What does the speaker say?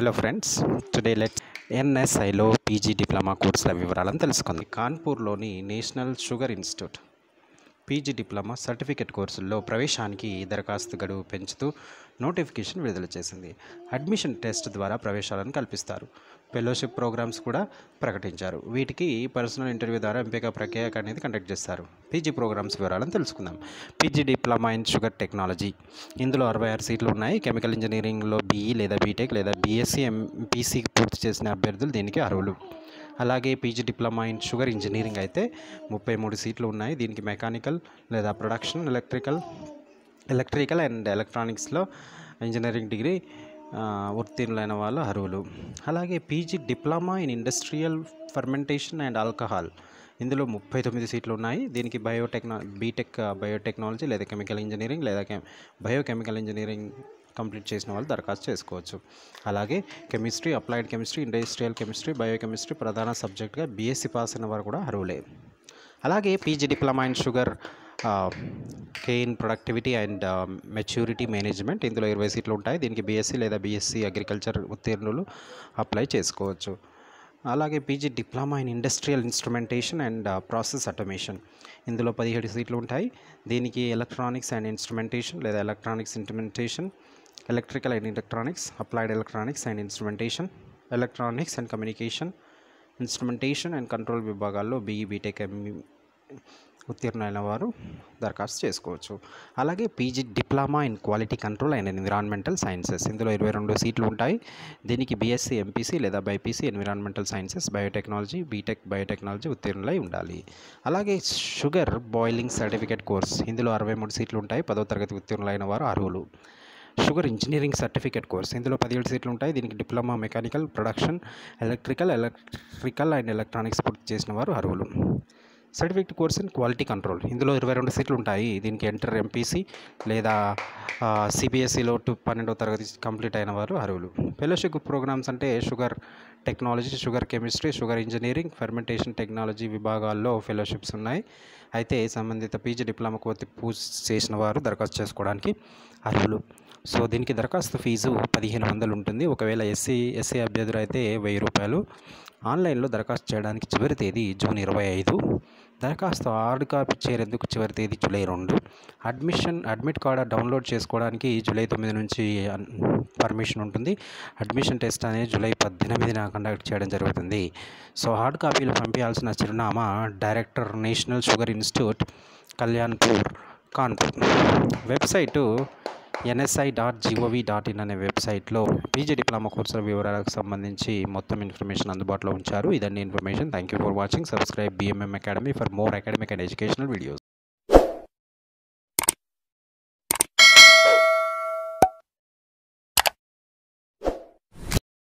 Hello friends today let ఎన్ఎస్ఐలో PG diploma కోర్సుల వివరాలను తెలుసుకుంది. కాన్పూర్లోని national sugar institute. PG diploma certificate కోర్సుల్లో ప్రవేశానికి దరఖాస్తు గడువు పెంచుతూ నోటిఫికేషన్ విడుదల చేసింది. అడ్మిషన్ టెస్ట్ ద్వారా ప్రవేశాలను కల్పిస్తారు. ఫెలోషిప్ ప్రోగ్రామ్స్ కూడా ప్రకటించారు. వీటికి పర్సనల్ ఇంటర్వ్యూ ద్వారా ఎంపిక ప్రక్రియ అనేది కండక్ట్ చేస్తారు. పీజీ ప్రోగ్రామ్స్ వివరాలను తెలుసుకుందాం. PG diploma in sugar technology. ఇందులో అరవై ఆరు సీట్లు ఉన్నాయి. కెమికల్ ఇంజనీరింగ్లో బీఈ లేదా బీటెక్ లేదా బీఎస్సీ ఎంపీసీ పూర్తి చేసిన అభ్యర్థులు దీనికి అర్హులు. అలాగే PG diploma in sugar engineering అయితే ముప్పై మూడు సీట్లు ఉన్నాయి. దీనికి మెకానికల్ లేదా ప్రొడక్షన్ ఎలక్ట్రికల్ ఎలక్ట్రికల్ అండ్ ఎలక్ట్రానిక్స్లో ఇంజనీరింగ్ డిగ్రీ ఉత్తీర్ణులైన వాళ్ళు అర్హులు. అలాగే PG diploma in industrial fermentation and alcohol. ఇందులో ముప్పై తొమ్మిది సీట్లు ఉన్నాయి. దీనికి బయోటెక్నా బీటెక్ బయోటెక్నాలజీ లేదా కెమికల్ ఇంజనీరింగ్ లేదా కె బయోకెమికల్ ఇంజనీరింగ్ కంప్లీట్ చేసిన వాళ్ళు దరఖాస్తు చేసుకోవచ్చు. అలాగే chemistry applied chemistry industrial chemistry biochemistry ప్రధాన సబ్జెక్ట్గా బీఎస్సీ పాస్ అయిన వారు కూడా అర్హులే. అలాగే PG diploma in sugarcane productivity and maturity management ఇందులో ఇరవై సీట్లు ఉంటాయి. దీనికి బీఎస్సీ లేదా బీఎస్సీ అగ్రికల్చర్ ఉత్తీర్ణులు అప్లై చేసుకోవచ్చు. అలాగే PG diploma in industrial instrumentation and process automation ఇందులో పదిహేడు సీట్లు ఉంటాయి. దీనికి ఎలక్ట్రానిక్స్ అండ్ ఇన్స్ట్రుమెంటేషన్ లేదా electronics instrumentation electrical and electronics applied electronics and instrumentation electronics and communication instrumentation and control విభాగాల్లో బీఈ బీటెక్ ఎంఈ ఉత్తీర్ణులైన వారు దరఖాస్తు చేసుకోవచ్చు. అలాగే PG diploma in quality control and environmental sciences. ఇందులో ఇరవై రెండు సీట్లు ఉంటాయి. దీనికి బీఎస్సీ ఎంపీసీ లేదా BiPC environmental sciences biotechnology B Tech biotechnology ఉత్తీర్ణులై ఉండాలి. అలాగే షుగర్ బాయిలింగ్ సర్టిఫికేట్ కోర్స్. ఇందులో అరవై మూడు సీట్లు ఉంటాయి. పదో తరగతి ఉత్తీర్ణులైన వారు అర్హులు. Sugar engineering certificate course. ఇందులో పదిహేడు సీట్లు ఉంటాయి. దీనికి diploma mechanical production electrical electrical and electronics పూర్తి చేసిన వారు అర్హులు. Certificate course in quality control. ఇందులో ఇరవై రెండు సీట్లు ఉంటాయి. దీనికి ఎంటర్ ఎంపీసీ లేదా సిబిఎస్ఈలో టు పన్నెండవ తరగతి కంప్లీట్ అయిన వారు అర్హులు. ఫెలోషిప్ ప్రోగ్రామ్స్ అంటే sugar technology sugar chemistry sugar engineering fermentation technology విభాగాల్లో ఫెలోషిప్స్ ఉన్నాయి. అయితే సంబంధిత పీజీ డిప్లొమా కోర్సు పూర్తి చేసిన వారు దరఖాస్తు చేసుకోవడానికి అర్హులు. సో దీనికి దరఖాస్తు ఫీజు పదిహేను వందలు ఉంటుంది. ఒకవేళ ఎస్సీ ఎస్సీ అభ్యర్థులు అయితే వెయ్యి రూపాయలు. ఆన్లైన్లో దరఖాస్తు చేయడానికి చివరి తేదీ జూన్ ఇరవై ఐదు. దరఖాస్తు హార్డ్ కాపీ చేరేందుకు చివరి తేదీ జూలై రెండు. అడ్మిషన్ అడ్మిట్ కార్డ్ డౌన్లోడ్ చేసుకోవడానికి జూలై తొమ్మిది నుంచి పర్మిషన్ ఉంటుంది. అడ్మిషన్ టెస్ట్ అనేది జూలై పద్దెనిమిదిన కండక్ట్ చేయడం జరుగుతుంది. సో హార్డ్ కాపీలు పంపించాల్సిన చిరునామా director national sugar institute Kalyanpur Kanpur. Website NSI dot G O V dot in అనే వెబ్సైట్లో పీజీ డిప్లొమా కోర్సుల వివరాలకు సంబంధించి మొత్తం ఇన్ఫర్మేషన్ అందుబాటులో ఉంచారు. ఇదన్నీ information. Thank you for watching subscribe BMM academy for more academic and educational videos